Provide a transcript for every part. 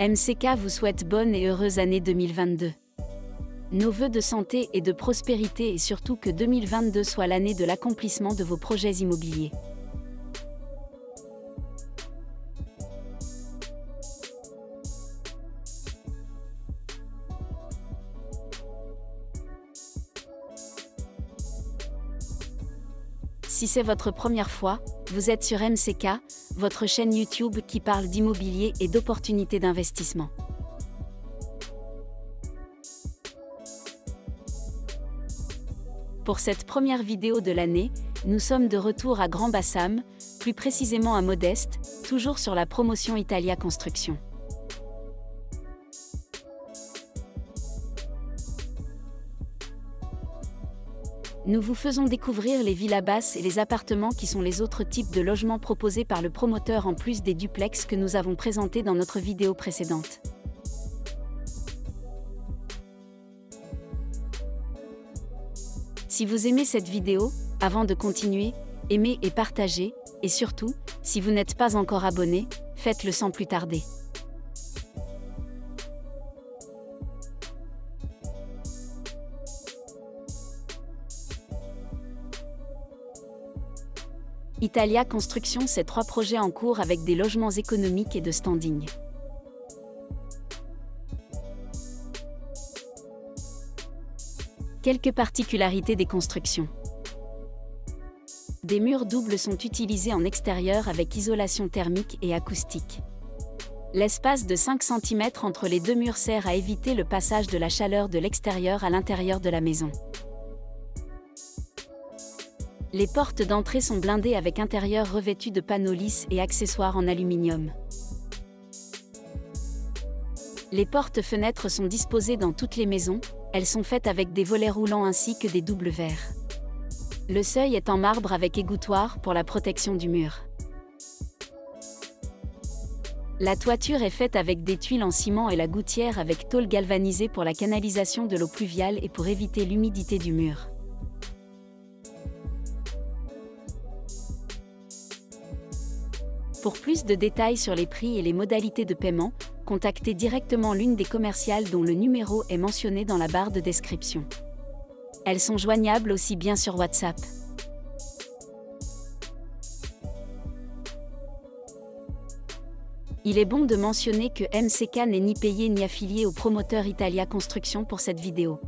MCK vous souhaite bonne et heureuse année 2022. Nos voeux de santé et de prospérité et surtout que 2022 soit l'année de l'accomplissement de vos projets immobiliers. Si c'est votre première fois, vous êtes sur MCK, votre chaîne YouTube qui parle d'immobilier et d'opportunités d'investissement. Pour cette première vidéo de l'année, nous sommes de retour à Grand Bassam, plus précisément à Modeste, toujours sur la promotion Italia Construction. Nous vous faisons découvrir les villas basses et les appartements qui sont les autres types de logements proposés par le promoteur en plus des duplex que nous avons présentés dans notre vidéo précédente. Si vous aimez cette vidéo, avant de continuer, aimez et partagez, et surtout, si vous n'êtes pas encore abonné, faites-le sans plus tarder. Italia Construction ses trois projets en cours avec des logements économiques et de standing. Quelques particularités des constructions. Des murs doubles sont utilisés en extérieur avec isolation thermique et acoustique. L'espace de 5 cm entre les deux murs sert à éviter le passage de la chaleur de l'extérieur à l'intérieur de la maison. Les portes d'entrée sont blindées avec intérieur revêtu de panneaux lisses et accessoires en aluminium. Les portes-fenêtres sont disposées dans toutes les maisons, elles sont faites avec des volets roulants ainsi que des doubles verres. Le seuil est en marbre avec égouttoir pour la protection du mur. La toiture est faite avec des tuiles en ciment et la gouttière avec tôle galvanisée pour la canalisation de l'eau pluviale et pour éviter l'humidité du mur. Pour plus de détails sur les prix et les modalités de paiement, contactez directement l'une des commerciales dont le numéro est mentionné dans la barre de description. Elles sont joignables aussi bien sur WhatsApp. Il est bon de mentionner que MCK n'est ni payé ni affilié au promoteur Italia Construction pour cette vidéo.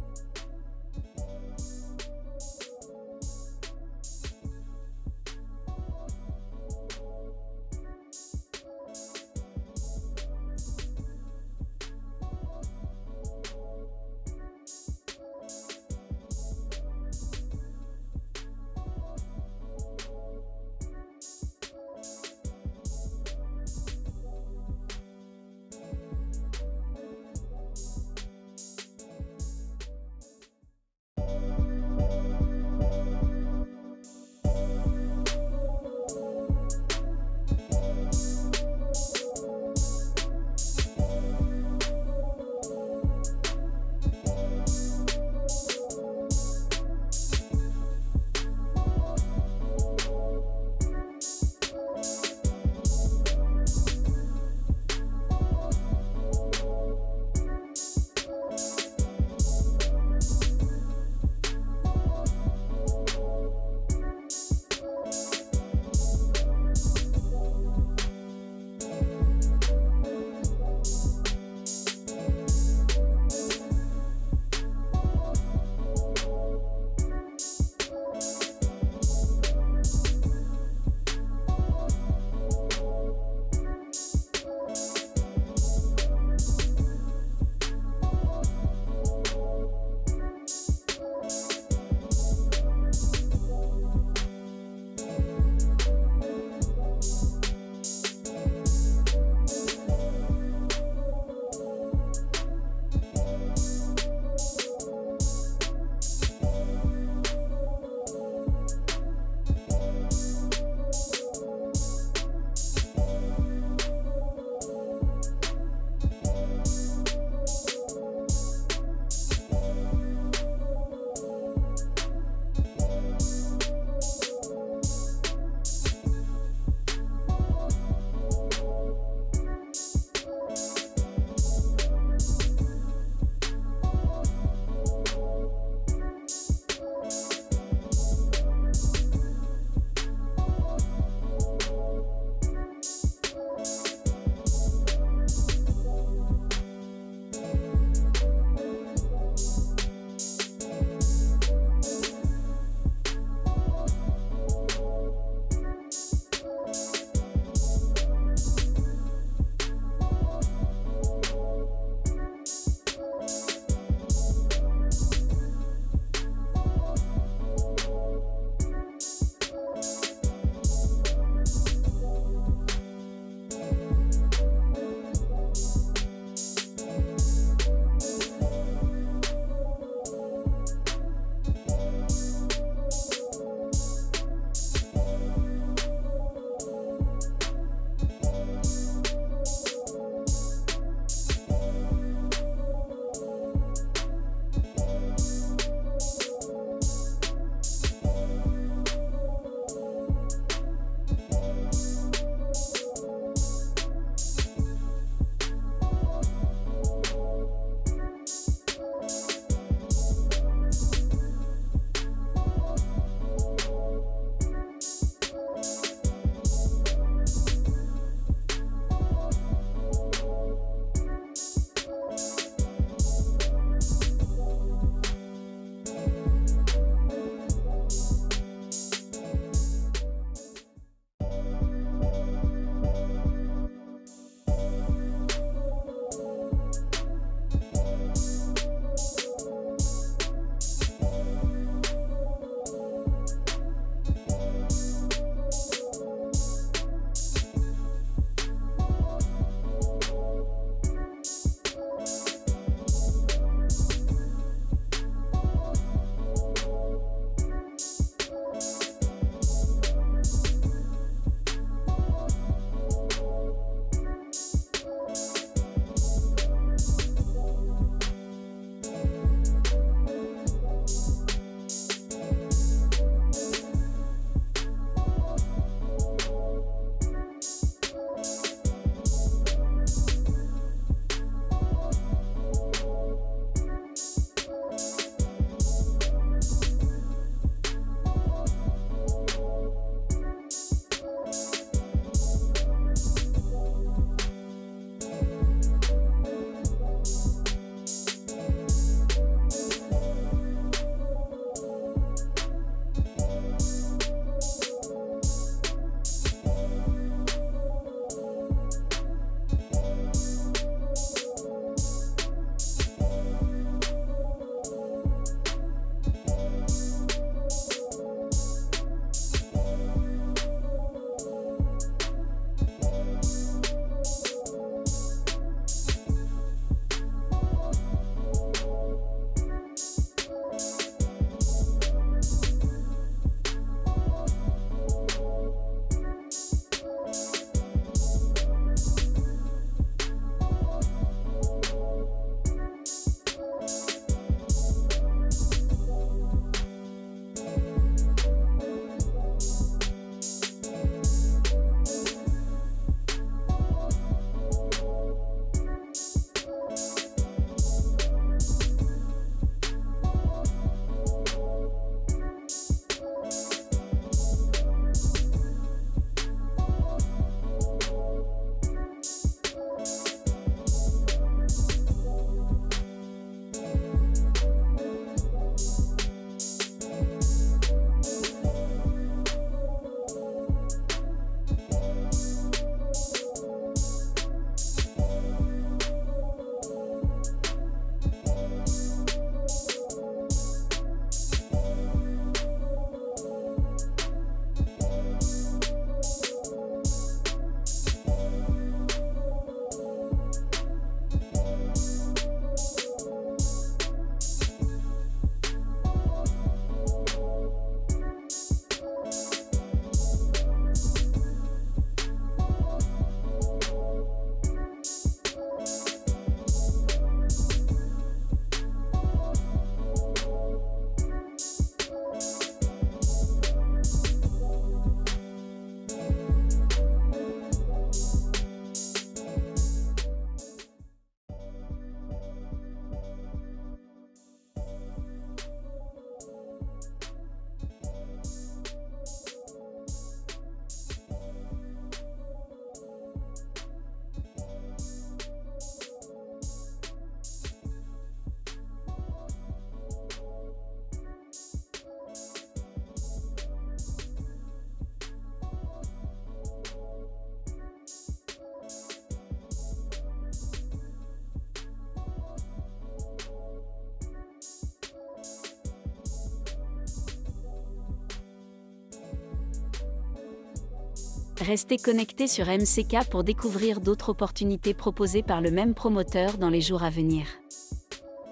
Restez connectés sur MCK pour découvrir d'autres opportunités proposées par le même promoteur dans les jours à venir.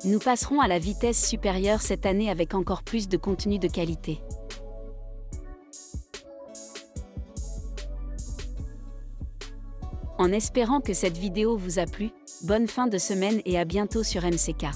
Nous passerons à la vitesse supérieure cette année avec encore plus de contenu de qualité. En espérant que cette vidéo vous a plu, bonne fin de semaine et à bientôt sur MCK.